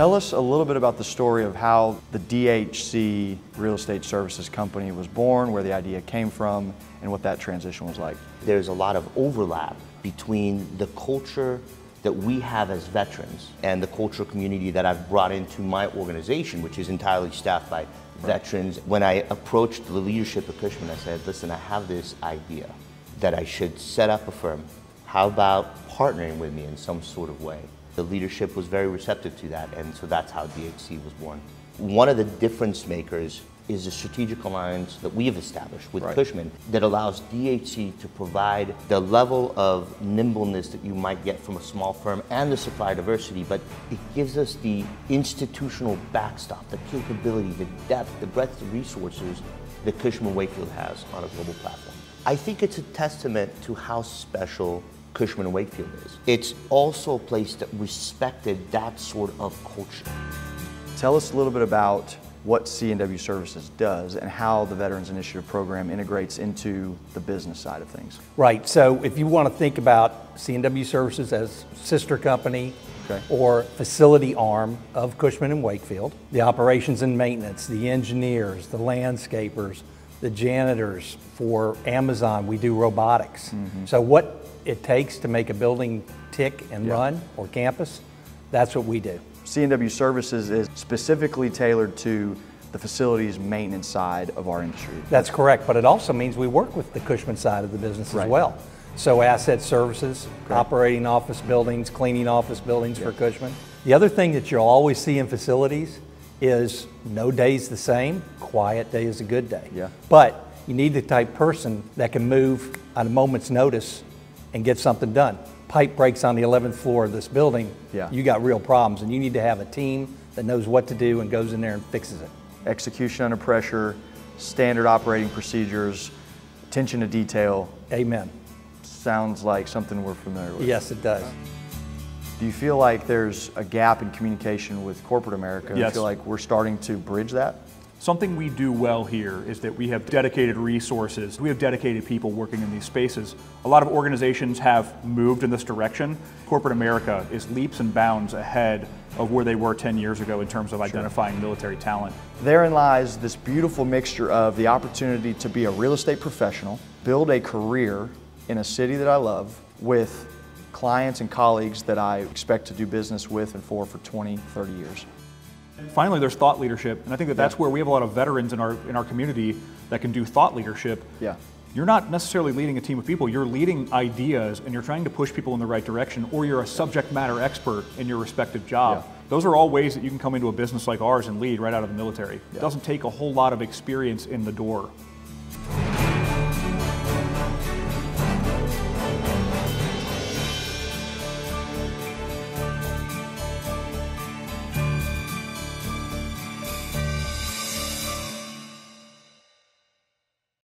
Tell us a little bit about the story of how the DHC Real Estate Services Company was born, where the idea came from, and what that transition was like. There's a lot of overlap between the culture that we have as veterans and the cultural community that I've brought into my organization, which is entirely staffed by veterans. When I approached the leadership of Cushman, I said, listen, I have this idea that I should set up a firm. How about partnering with me in some sort of way? The leadership was very receptive to that, and so that's how DHC was born. One of the difference makers is the strategic alliance that we have established with Right. Cushman that allows DHC to provide the level of nimbleness that you might get from a small firm and the supply diversity, but it gives us the institutional backstop, the capability, the depth, the breadth of resources that Cushman Wakefield has on a global platform. I think it's a testament to how special Cushman & Wakefield is. It's also a place that respected that sort of culture. Tell us a little bit about what C&W Services does and how the Veterans Initiative Program integrates into the business side of things. Right, so if you want to think about C&W Services as sister company Okay. or facility arm of Cushman and Wakefield, the operations and maintenance, the engineers, the landscapers, the janitors for Amazon, we do robotics. Mm-hmm. So what it takes to make a building tick and Yeah. run or campus, that's what we do. C&W Services is specifically tailored to the facilities maintenance side of our industry. That's correct, but it also means we work with the Cushman side of the business Right. as well. So asset services, operating office buildings, cleaning office buildings for Cushman. The other thing that you'll always see in facilities is no day's the same, quiet day is a good day. Yeah. But you need the type person that can move on a moment's notice and get something done. Pipe breaks on the 11th floor of this building, Yeah. you got real problems, and you need to have a team that knows what to do and goes in there and fixes it. Execution under pressure, standard operating procedures, attention to detail, Amen. sounds like something we're familiar with. Yes, it does. Do you feel like there's a gap in communication with corporate America? Do you feel like we're starting to bridge that? Something we do well here is that we have dedicated resources. We have dedicated people working in these spaces. A lot of organizations have moved in this direction. Corporate America is leaps and bounds ahead of where they were 10 years ago in terms of identifying military talent. Therein lies this beautiful mixture of the opportunity to be a real estate professional, build a career in a city that I love with clients and colleagues that I expect to do business with and for for 20, 30 years. Finally, there's thought leadership, and I think that that's where we have a lot of veterans in our in our community that can do thought leadership. Yeah. You're not necessarily leading a team of people, you're leading ideas and you're trying to push people in the right direction, or you're a subject matter expert in your respective job. Yeah. Those are all ways that you can come into a business like ours and lead right out of the military. It doesn't take a whole lot of experience in the door.